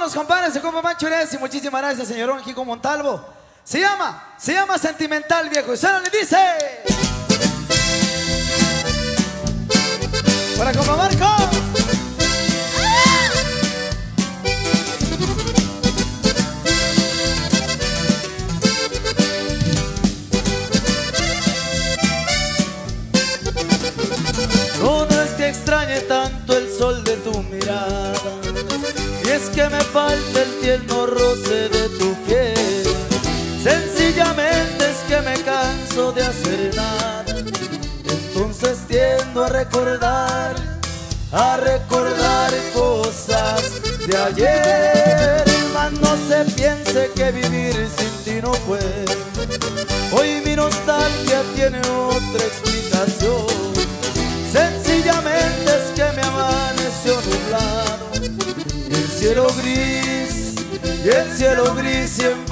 Vámonos, compadres, se compa Mancho y muchísimas gracias, señorón Kiko Montalvo. Se llama, se llama Sentimental, viejo. Y solo le dice. Para compa Marco. No, no es que extrañe tanto el sol de tu mirada es que me falta el tierno roce de tu piel. Sencillamente es que me canso de hacer nada. Entonces tiendo a recordar A recordar cosas de ayer. Mas no se piense que vivir sin ti no puede Hoy mi nostalgia tiene otra explicación. Sencillamente es que me amaneció cielo gris y el cielo gris siempre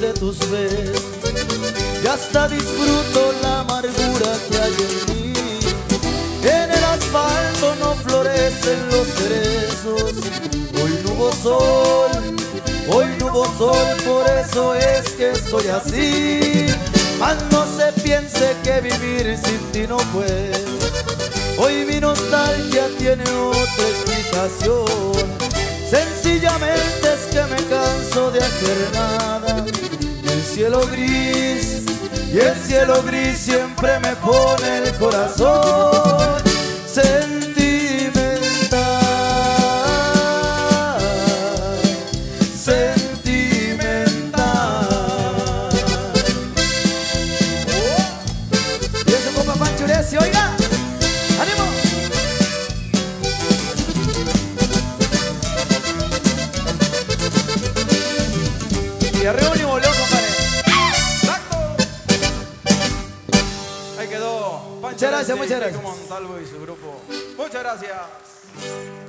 de tus besos y hasta disfruto la amargura que hay en mí. En el asfalto no florecen los cerezos, hoy no hubo sol, hoy no hubo sol, por eso es que estoy así. Mas no se piense que vivir sin ti no puedo. Hoy mi nostalgia tiene otra nada. Cielo gris y el cielo gris siempre me pone el corazón Muchas gracias, muchas gracias. Montalvo y su grupo. Muchas gracias.